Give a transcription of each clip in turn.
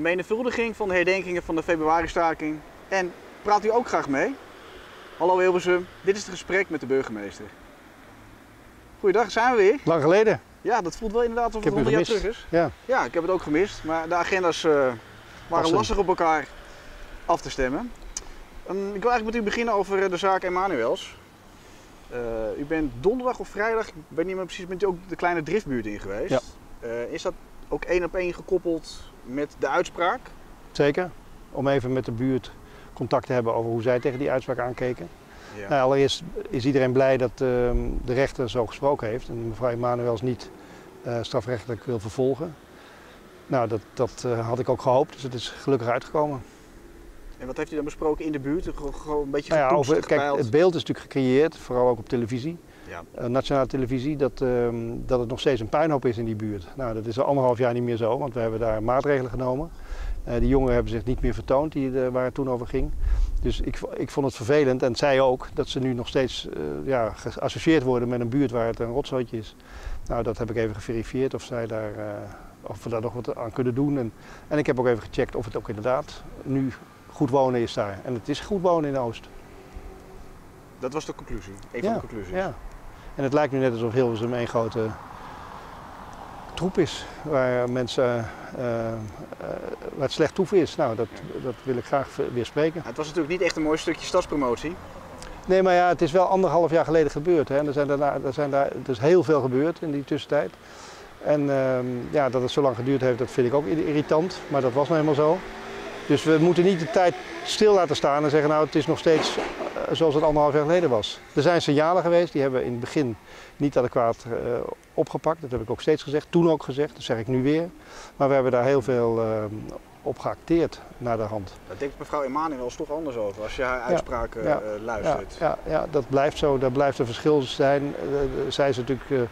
vermenigvuldiging van de herdenkingen van de februari-staking. En praat u ook graag mee? Hallo Hilversum, dit is het gesprek met de burgemeester. Goeiedag, zijn we weer? Lang geleden. Ja, dat voelt wel inderdaad alsof het heb u 100 jaar terug is. Ja. Ja, ik heb het ook gemist, maar de agenda's eh, waren lastig op elkaar af te stemmen. Ehm, ik wil eigenlijk met u beginnen over eh, de zaak Emanuels. Eh, u bent donderdag of vrijdag, ik weet niet meer precies, bent u ook de kleine driftbuurt in geweest. Ja. Is dat ook één op één gekoppeld met de uitspraak? Zeker. Om even met de buurt contact te hebben over hoe zij tegen die uitspraak aankeken. Ja. Nou, allereerst is iedereen blij dat ehm, de rechter zo gesproken heeft en mevrouw Emanuels niet eh, strafrechtelijk wil vervolgen. Nou, dat, dat eh, had ik ook gehoopt, dus het is gelukkig uitgekomen. En wat heeft u dan besproken in de buurt? Ge- Gewoon een beetje Nou ja, over, kijk, het beeld is natuurlijk gecreëerd, vooral ook op televisie, Ja. eh, nationale televisie, dat, ehm, dat het nog steeds een puinhoop is in die buurt. Nou, dat is al anderhalf jaar niet meer zo, want we hebben daar maatregelen genomen. Eh, die jongeren hebben zich niet meer vertoond die, eh, waar het toen over ging. Dus ik, ik vond het vervelend, en zij ook, dat ze nu nog steeds ja, geassocieerd worden met een buurt waar het een rotzootje is. Nou, dat heb ik even geverifieerd of, zij daar, of we daar nog wat aan kunnen doen. En, en ik heb ook even gecheckt of het ook inderdaad nu goed wonen is daar. En het is goed wonen in Oost. Dat was de conclusie, een van de conclusies. Ja. En het lijkt nu net alsof Hilversum één grote troep is. Waar mensen, eh, waar het slecht toeven is. Nou, dat, dat wil ik graag weer spreken. Het was natuurlijk niet echt een mooi stukje stadspromotie. Nee, maar ja, het is wel anderhalf jaar geleden gebeurd. Hè. En er, zijn daarna, er, zijn daar, er is heel veel gebeurd in die tussentijd. En ehm, ja, dat het zo lang geduurd heeft, dat vind ik ook irritant. Maar dat was nou helemaal zo. Dus we moeten niet de tijd stil laten staan en zeggen, nou het is nog steeds zoals het anderhalf jaar geleden was. Er zijn signalen geweest, die hebben we in het begin niet adequaat eh, opgepakt. Dat heb ik ook steeds gezegd, toen ook gezegd, dat zeg ik nu weer. Maar we hebben daar heel veel eh, op geacteerd naar de hand. Daar denkt mevrouw Emanuels toch anders over als je haar uitspraken ja, eh, luistert. ja, ja, dat blijft zo, daar blijft een verschil zijn. Zij is natuurlijk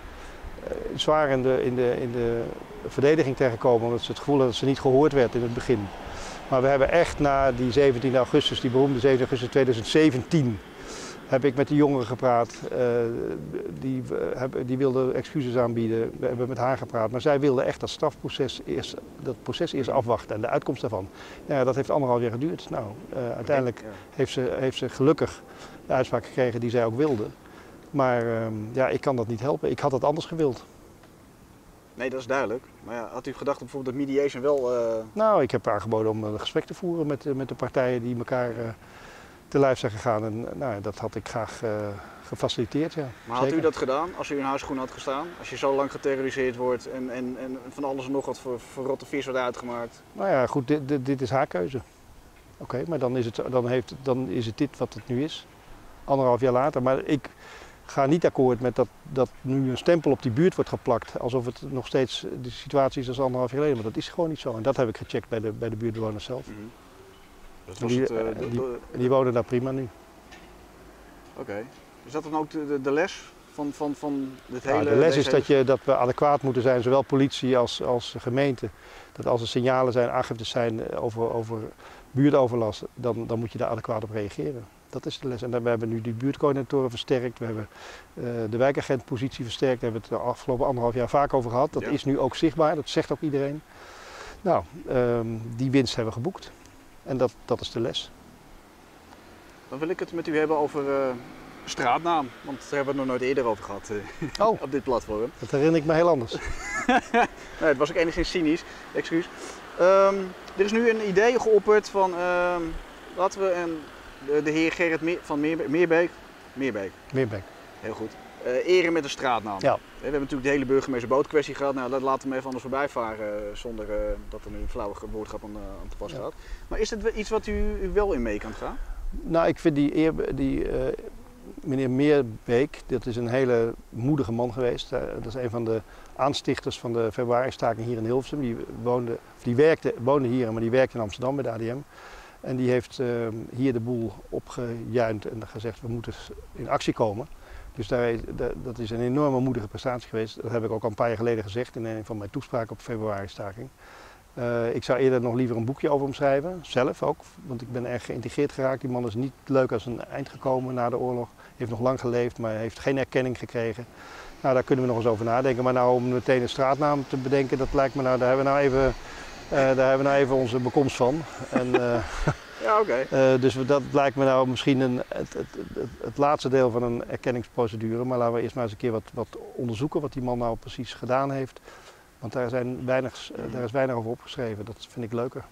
zwaar in de, in, de, in de verdediging tegengekomen omdat ze het gevoel had dat ze niet gehoord werd in het begin. Maar we hebben echt na die 17 augustus, die beroemde 17 augustus 2017, heb ik met de jongeren gepraat. Eh, die, eh, hebben- die wilde excuses aanbieden. We hebben met haar gepraat. Maar zij wilde echt dat strafproces eerst, dat proces eerst afwachten en de uitkomst daarvan. Ja, dat heeft anderhalf jaar geduurd. Nou, eh, uiteindelijk Ja. heeft ze, heeft ze gelukkig de uitspraak gekregen die zij ook wilde. Maar ehm, ja, ik kan dat niet helpen. Ik had het anders gewild. Nee, dat is duidelijk. Maar ja, had u gedacht bijvoorbeeld dat mediation wel... eh, Nou, ik heb aangeboden om een gesprek te voeren met, eh, met de partijen die elkaar eh, te lijf zijn gegaan. En eh, nou, dat had ik graag eh, gefaciliteerd. Ja. maar had u dat gedaan als u in haar schoen had gestaan? Als je zo lang geterroriseerd wordt en, en, en van alles en nog wat voor, voor rotte vis wordt uitgemaakt? Nou ja, goed, dit, dit, dit is haar keuze. Oké, maar dan is, het, dan, heeft, dan is het dit wat het nu is. Anderhalf jaar later. Maar ik ga niet akkoord met dat, dat nu een stempel op die buurt wordt geplakt. Alsof het nog steeds de situatie is als anderhalf jaar geleden. Maar dat is gewoon niet zo. En dat heb ik gecheckt bij de, bij de buurtbewoners zelf. Was die, het, eh, eh, die- wonen daar prima nu. Oké. Is dat dan ook de, de, de les van, van, van dit Nou, hele... de les is dat, je, dat we adequaat moeten zijn, zowel politie als, als gemeente. Dat als er signalen zijn, aangiftes zijn eh, over, over buurtoverlast, dan, dan moet je daar adequaat op reageren. Dat is de les. En we hebben nu die buurtcoördinatoren versterkt, we hebben eh, de wijkagentpositie versterkt, daar hebben we het de afgelopen anderhalf jaar vaak over gehad. Dat Ja. is nu ook zichtbaar, dat zegt ook iedereen. Nou, ehm, die winst hebben we geboekt. En dat, dat is de les. Dan wil ik het met u hebben over eh, straatnaam. Want daar hebben we het nog nooit eerder over gehad eh, Oh, op dit platform. dat herinner ik me heel anders. Nee, het was ook enigszins cynisch, excuus. Ehm, er is nu een idee geopperd van, ehm, laten we een, de, de heer Gerrit Meer, van Meer, Meerbeek, Meerbeek, Meerbeek. heel goed, eh, eren met een straatnaam. Ja. We hebben natuurlijk de hele burgemeester bootkwestie gehad, nou dat laten we hem even anders voorbij varen eh, zonder eh, dat er nu een flauwe woordgrap aan, eh, aan te pas Ja. gaat. Maar is het wel iets wat u, u wel in mee kan gaan? Nou, ik vind die, eer, die eh, meneer Meerbeek, dat is een hele moedige man geweest. Eh, dat is een van de aanstichters van de februari-staking hier in Hilversum. Die, woonde, of die werkte, woonde hier, maar die werkte in Amsterdam bij de ADM. En die heeft eh, hier de boel opgejuind en gezegd, we moeten in actie komen. Dus daar, dat is een enorme moedige prestatie geweest. Dat heb ik ook al een paar jaar geleden gezegd in een van mijn toespraken op februari-staking. Eh, ik zou eerder nog liever een boekje over hem schrijven, zelf ook, want ik ben erg geïntegreerd geraakt. Die man is niet leuk als een eind gekomen na de oorlog. Heeft nog lang geleefd, maar heeft geen erkenning gekregen. Nou, daar kunnen we nog eens over nadenken. Maar nou om meteen een straatnaam te bedenken, dat lijkt me nou, daar hebben we nou even daar hebben we nou even onze bekomst van. En, ja, oké. dus dat lijkt me nou misschien een, het, het, het, het, laatste deel van een erkenningsprocedure. Maar laten we eerst maar eens een keer wat, wat onderzoeken wat die man nou precies gedaan heeft. Want daar, zijn weinig, daar is weinig over opgeschreven. Dat vind ik leuker.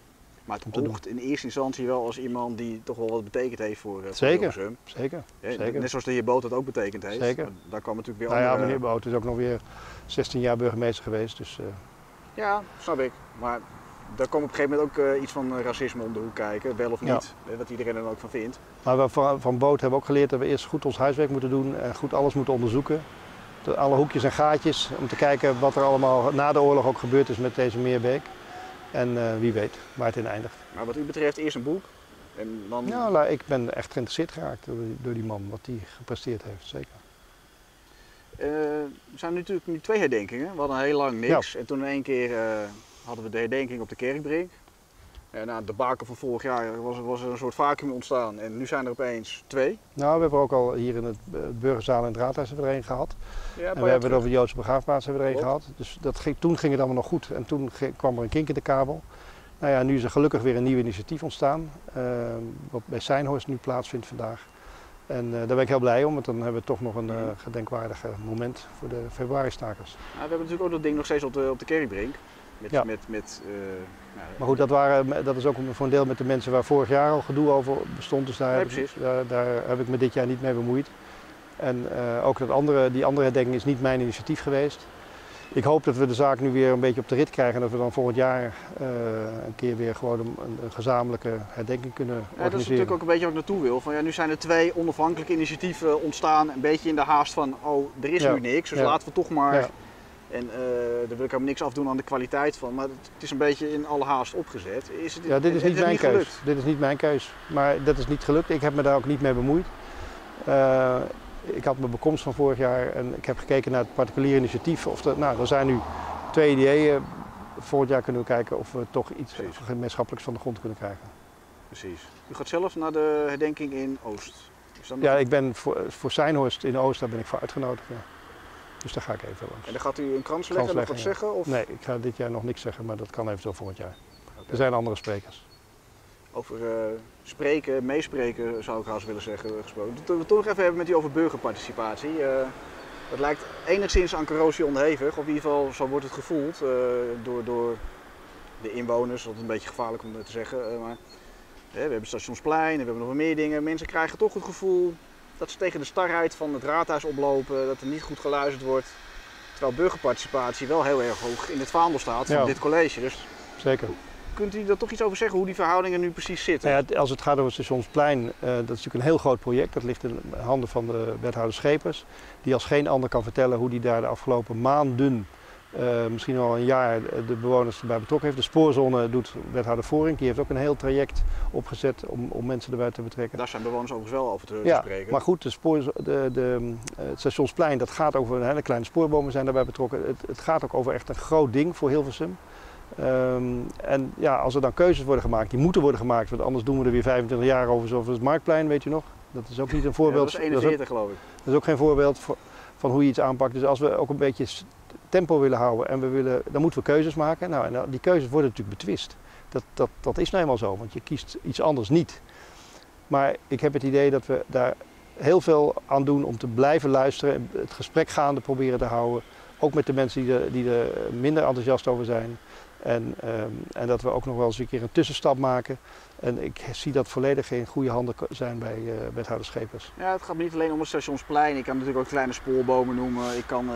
Maar het oogt in eerste instantie wel als iemand die toch wel wat betekend heeft voor, uh, zeker, Zeker, ja, zeker. Net zoals de heer Boot dat ook betekend heeft. Zeker. daar kwam natuurlijk weer nou andere... ja, meneer Boot is ook nog weer 16 jaar burgemeester geweest. Dus, uh... Ja, snap ik. Maar daar kwam op een gegeven moment ook uh, iets van racisme om de hoek kijken, wel of niet. Ja. Wat iedereen er ook van vindt. Maar we van, van Boot hebben ook geleerd dat we eerst goed ons huiswerk moeten doen en goed alles moeten onderzoeken. Alle hoekjes en gaatjes om te kijken wat er allemaal na de oorlog ook gebeurd is met deze Meerbeek. En uh, wie weet waar het in eindigt. Maar wat u betreft eerst een boek en dan... Nou, ik ben echt geïnteresseerd geraakt door die, door die man, wat hij gepresteerd heeft, zeker. Uh, er zijn natuurlijk nu twee herdenkingen. We hadden heel lang niks. Ja. En toen in één keer uh, hadden we de herdenking op de Kerkbrink. En na de baken van vorig jaar was, was er een soort vacuüm ontstaan. En nu zijn er opeens twee. Nou, we hebben ook al hier in het Burgerzaal en het Raadhuis er een gehad. Ja, en we hebben het over de Joodse begraafplaats hebben we er een gehad. Dus dat ging, toen ging het allemaal nog goed. En toen kwam er een kink in de kabel. Nou ja, nu is er gelukkig weer een nieuw initiatief ontstaan. Uh, wat bij Seinhorst nu plaatsvindt vandaag. En uh, daar ben ik heel blij om, want dan hebben we toch nog een uh, gedenkwaardig moment voor de februari-stakers. Nou, we hebben natuurlijk ook dat ding nog steeds op de, op de Kerkbrink. Met, ja. met, met, uh, nou, maar goed, dat, waren, dat is ook voor een deel met de mensen waar vorig jaar al gedoe over bestond. Dus daar, nee, heb, ik, daar, daar heb ik me dit jaar niet mee bemoeid. En uh, ook dat andere, die andere herdenking is niet mijn initiatief geweest. Ik hoop dat we de zaak nu weer een beetje op de rit krijgen en dat we dan volgend jaar uh, een keer weer gewoon een, een gezamenlijke herdenking kunnen ja, organiseren. Dat is natuurlijk ook een beetje wat ik naartoe wil. Van, ja, nu zijn er twee onafhankelijke initiatieven ontstaan, een beetje in de haast van, oh, er is ja. nu niks, dus laten we toch maar... En uh, daar wil ik helemaal niks afdoen aan de kwaliteit van, maar het is een beetje in alle haast opgezet. Is het, ja, dit is niet mijn keus. Dit is niet mijn keus. Maar dat is niet gelukt. Ik heb me daar ook niet mee bemoeid. Uh, ik had mijn bekomst van vorig jaar en ik heb gekeken naar het particulier initiatief. Of er, nou, er zijn nu twee ideeën. Volgend jaar kunnen we kijken of we toch iets gemeenschappelijks van de grond kunnen krijgen. Precies. U gaat zelf naar de herdenking in Oost. Ja, ik ben voor, voor Seinhorst in Oost, daar ben ik voor uitgenodigd. Ja. Dus daar ga ik even langs. En dan gaat u een krans leggen en nog wat zeggen? Of? Nee, ik ga dit jaar nog niks zeggen, maar dat kan eventueel volgend jaar. Okay. Er zijn andere sprekers. Over uh, spreken, meespreken zou ik haast willen zeggen gesproken. Dat we toch nog even hebben met u over burgerparticipatie. Uh, dat lijkt enigszins aan corrosie onderhevig, of in ieder geval zo wordt het gevoeld uh, door, door de inwoners. Dat is een beetje gevaarlijk om dat te zeggen. maar we hebben Stationsplein en we hebben nog wel meer dingen. Mensen krijgen toch het gevoel dat ze tegen de starheid van het raadhuis oplopen, dat er niet goed geluisterd wordt. Terwijl burgerparticipatie wel heel erg hoog in het vaandel staat van ja. dit college. Dus Zeker. Kunt u daar toch iets over zeggen, hoe die verhoudingen nu precies zitten? Nou ja, als het gaat over het Stationsplein, uh, dat is natuurlijk een heel groot project. Dat ligt in de handen van de wethouder Schepers. Die als geen ander kan vertellen hoe die daar de afgelopen maanden, uh, misschien al een jaar, de bewoners erbij betrokken heeft. De spoorzone doet wethouder Voring. Die heeft ook een heel traject opgezet om, om mensen erbij te betrekken. Daar zijn bewoners overigens wel over te ja, spreken. Maar goed, de spoor, de, de, het Stationsplein, dat gaat over een hele kleine spoorbomen zijn daarbij betrokken. Het, het gaat ook over echt een groot ding voor Hilversum. Um, en ja, als er dan keuzes worden gemaakt, die moeten worden gemaakt, want anders doen we er weer 25 jaar over, zoals het Marktplein, weet je nog. Dat is ook niet een voorbeeld. Ja, dat is 41 dat ook, geloof ik. Dat is ook geen voorbeeld voor, van hoe je iets aanpakt. Dus als we ook een beetje tempo willen houden en we willen, dan moeten we keuzes maken. Nou, en die keuzes worden natuurlijk betwist. Dat, dat, dat is nou eenmaal zo, want je kiest iets anders niet. Maar ik heb het idee dat we daar heel veel aan doen om te blijven luisteren, het gesprek gaande proberen te houden. Ook met de mensen die er, die er minder enthousiast over zijn. En, um, en, dat we ook nog wel eens een keer een tussenstap maken. En ik zie dat volledig in goede handen zijn bij uh, wethouder Schepers. Ja, het gaat niet alleen om het stationsplein. Ik kan natuurlijk ook kleine spoorbomen noemen. Ik kan uh,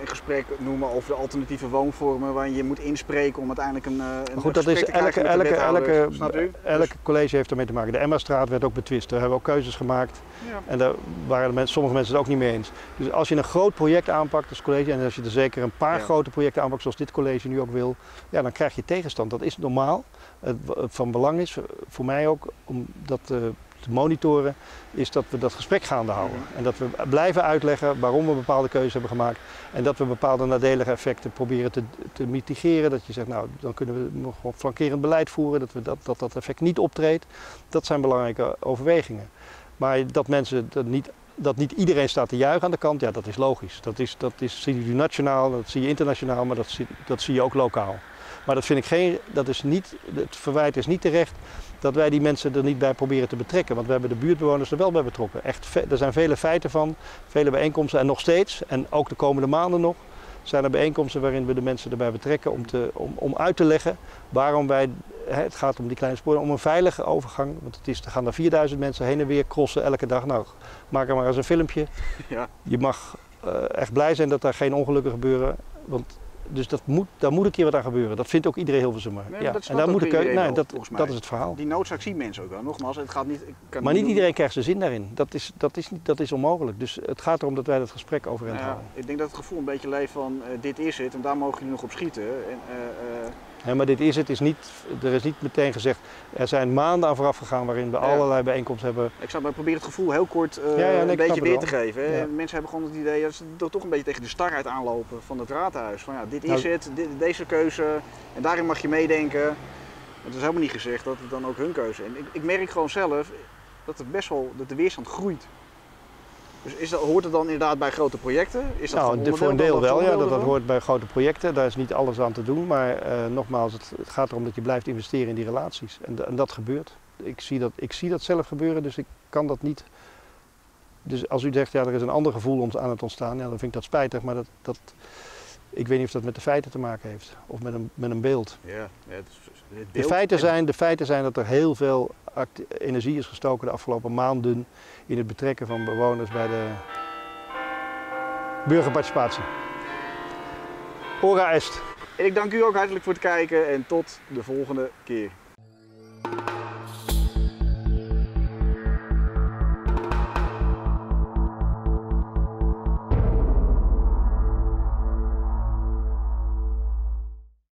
een gesprek noemen over de alternatieve woonvormen waarin je moet inspreken om uiteindelijk een, uh, een goed, dat is elke, elke, elke, elke college heeft ermee te maken. De Emma-straat werd ook betwist. Daar hebben we ook keuzes gemaakt. Ja. En daar waren mensen, sommige mensen het ook niet mee eens. Dus als je een groot project aanpakt als college, en als je er zeker een paar ja. grote projecten aanpakt zoals dit college nu ook wil, ja, dan krijg je tegenstand. Dat is normaal. Het, van belang is voor mij ook om dat uh, te monitoren, is dat we dat gesprek gaande houden. -hmm. En dat we blijven uitleggen waarom we bepaalde keuzes hebben gemaakt. En dat we bepaalde nadelige effecten proberen te, te mitigeren. Dat je zegt, nou, dan kunnen we nog wat flankerend beleid voeren, dat, we dat, dat dat effect niet optreedt. Dat zijn belangrijke overwegingen. Maar dat mensen dat niet dat niet iedereen staat te juichen aan de kant, ja, dat is logisch. Dat, is, dat is, zie je nationaal, dat zie je internationaal, maar dat zie, dat zie je ook lokaal. Maar dat vind ik geen, dat is niet, het verwijt is niet terecht dat wij die mensen er niet bij proberen te betrekken. Want we hebben de buurtbewoners er wel bij betrokken. Echt, er zijn vele feiten van, vele bijeenkomsten en nog steeds, en ook de komende maanden nog, zijn er bijeenkomsten waarin we de mensen erbij betrekken om, te, om, om uit te leggen waarom wij, het gaat om die kleine sporen, om een veilige overgang. Want het is, er gaan er 4000 mensen heen en weer crossen elke dag. Nou, maak er maar eens een filmpje. Ja. Je mag eh, echt blij zijn dat daar geen ongelukken gebeuren. Want, dus dat moet, daar moet een keer wat aan gebeuren. Dat vindt ook iedereen Hilversummer. Nee, maar ja. dat En daar moet ik, nee, dat, dat is het verhaal. Die noodzaak zien mensen ook wel. Nogmaals, het gaat niet... ik kan Maar niet iedereen krijgt zijn zin daarin. Dat is, dat, is niet, dat is onmogelijk. Dus het gaat erom dat wij dat gesprek overeind Nou ja, houden. ik denk dat het gevoel een beetje leeft van eh, dit is het en daar mogen jullie nog op schieten. En, eh, eh, Maar dit is het. Is niet, er is niet meteen gezegd. Er zijn maanden aan vooraf gegaan waarin we Ja. allerlei bijeenkomsten hebben. ik zou maar proberen het gevoel heel kort eh, Ja, ja, nee, een beetje het weer te geven. mensen hebben gewoon het idee dat ze er toch een beetje tegen de starheid aanlopen van het raadhuis. Van ja, dit is Nou- het, dit, deze keuze en daarin mag je meedenken. Het is helemaal niet gezegd dat het dan ook hun keuze is. En ik, ik merk gewoon zelf dat het best wel, dat de weerstand groeit. Dus is dat, hoort het dan inderdaad bij grote projecten? Is dat Nou, voor een deel wel, ja, dat, dat hoort bij grote projecten. Daar is niet alles aan te doen. Maar eh, nogmaals, het, het gaat erom dat je blijft investeren in die relaties. En, en dat gebeurt. Ik zie dat, ik zie dat zelf gebeuren, dus ik kan dat niet. Dus als u zegt, ja, er is een ander gevoel om- aan het ontstaan, ja, dan vind ik dat spijtig. Maar dat, dat, ik weet niet of dat met de feiten te maken heeft. Of met een, met een beeld. Ja, het het De feiten, zijn, de feiten zijn dat er heel veel energie is gestoken de afgelopen maanden in het betrekken van bewoners bij de burgerparticipatie. Ora est. En ik dank u ook hartelijk voor het kijken en tot de volgende keer.